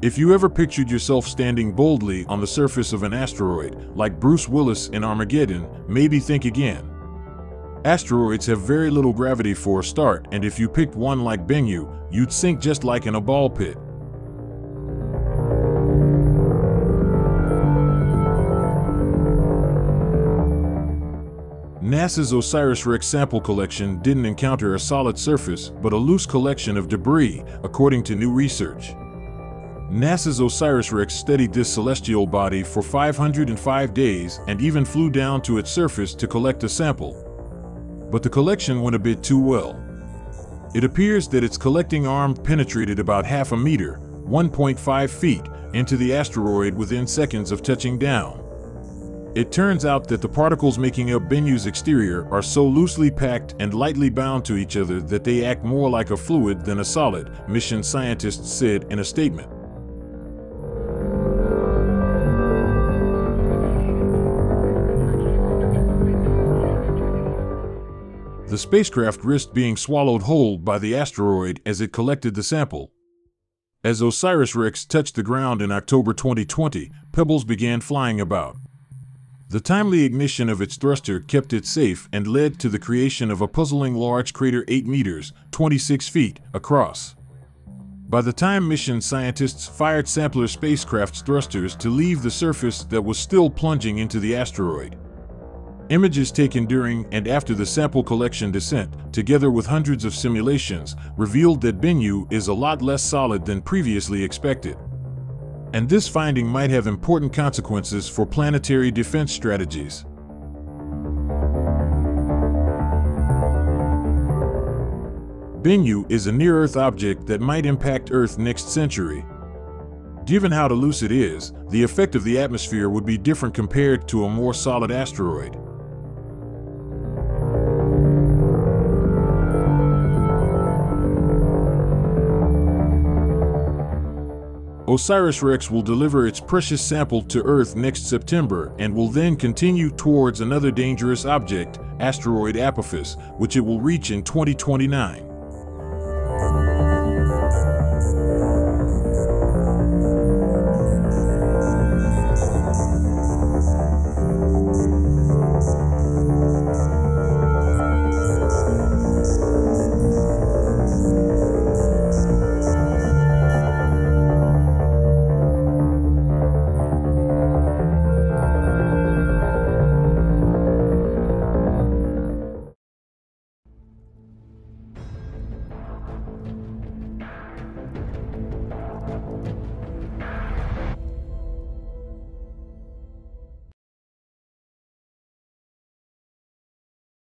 If you ever pictured yourself standing boldly on the surface of an asteroid, like Bruce Willis in Armageddon, maybe think again. Asteroids have very little gravity for a start, and if you picked one like Bennu, you'd sink just like in a ball pit. NASA's OSIRIS-REx sample collection didn't encounter a solid surface, but a loose collection of debris, according to new research. NASA's OSIRIS-REx studied this celestial body for 505 days and even flew down to its surface to collect a sample. But the collection went a bit too well. It appears that its collecting arm penetrated about half a meter, 1.5 feet, into the asteroid within seconds of touching down. It turns out that the particles making up Bennu's exterior are so loosely packed and lightly bound to each other that they act more like a fluid than a solid, mission scientists said in a statement. The spacecraft risked being swallowed whole by the asteroid as it collected the sample. As OSIRIS-REx touched the ground in October 2020, pebbles began flying about. The timely ignition of its thruster kept it safe and led to the creation of a puzzling large crater 8 meters, 26 feet, across. By the time mission scientists fired sampler spacecraft's thrusters to leave the surface that was still plunging into the asteroid, Images taken during and after the sample collection descent, together with hundreds of simulations, revealed that Bennu is a lot less solid than previously expected. And this finding might have important consequences for planetary defense strategies. Bennu is a near-Earth object that might impact Earth next century. Given how loose it is, the effect of the atmosphere would be different compared to a more solid asteroid. OSIRIS-REx will deliver its precious sample to Earth next September and will then continue towards another dangerous object, asteroid Apophis, which it will reach in 2029.